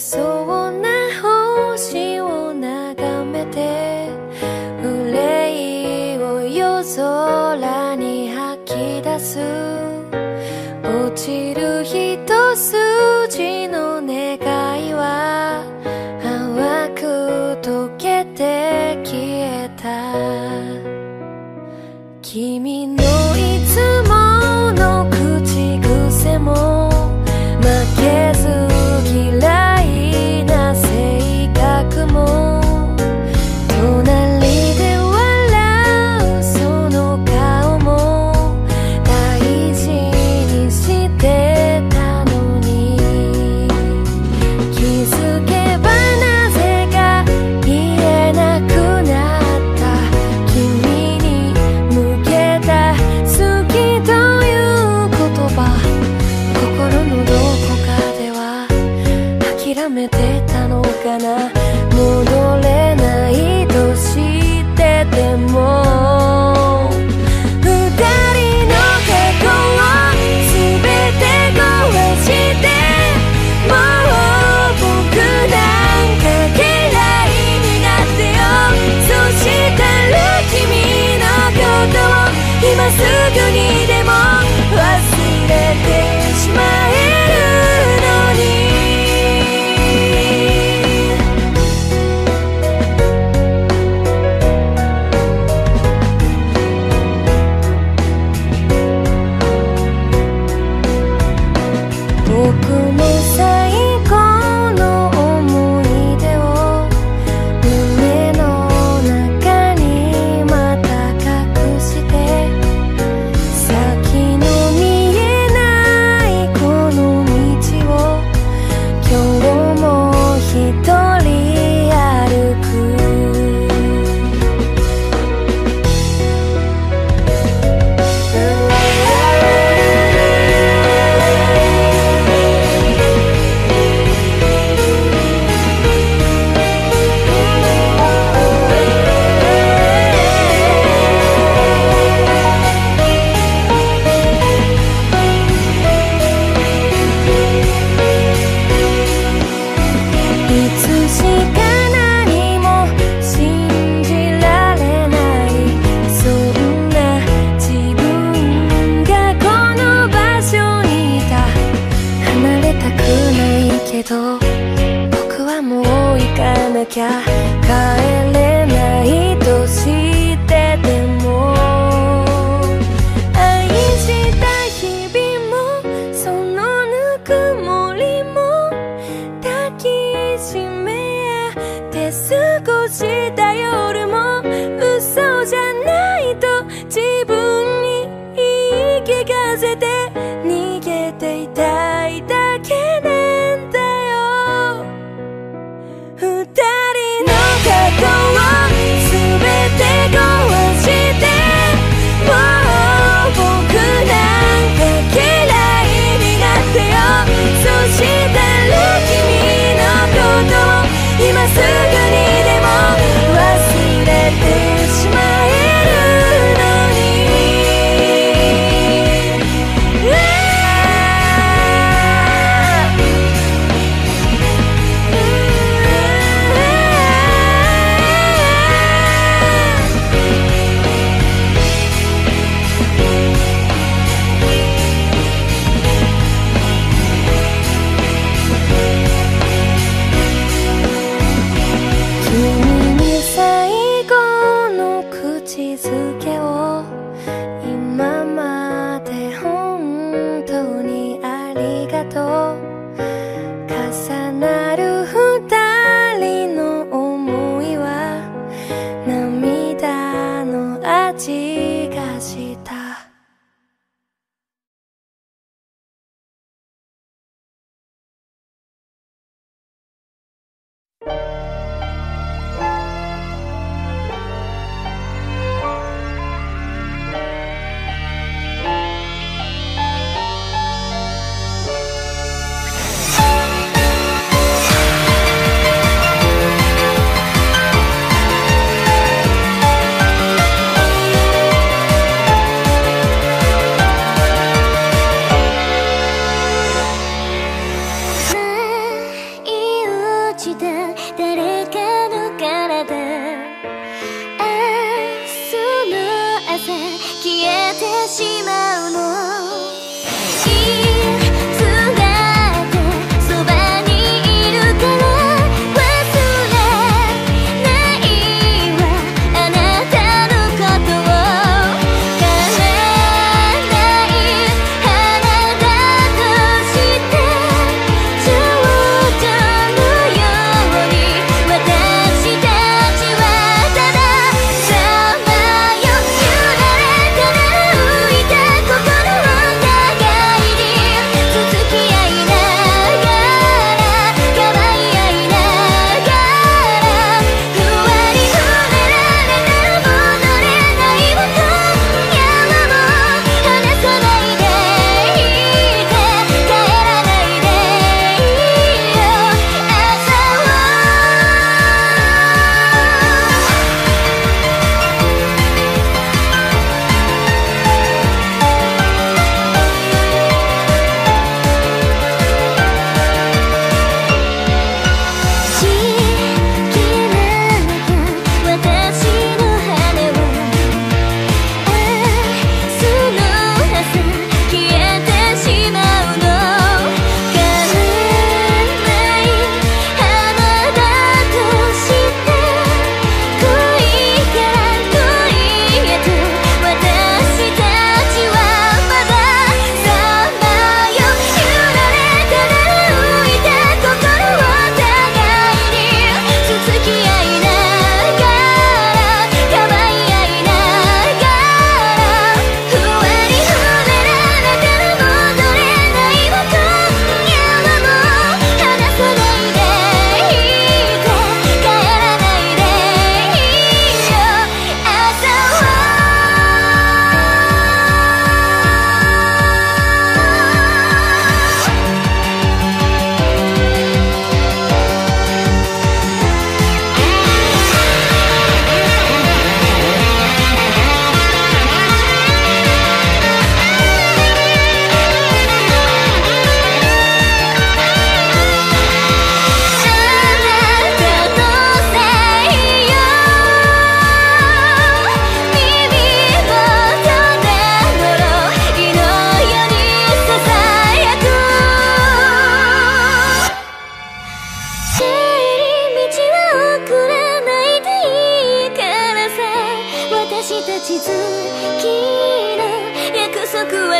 そうな星を眺めて憂いを夜空に吐き出す。落ちる一筋の願いは淡く溶けて消えた。君のき逃げていた。しまうの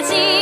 自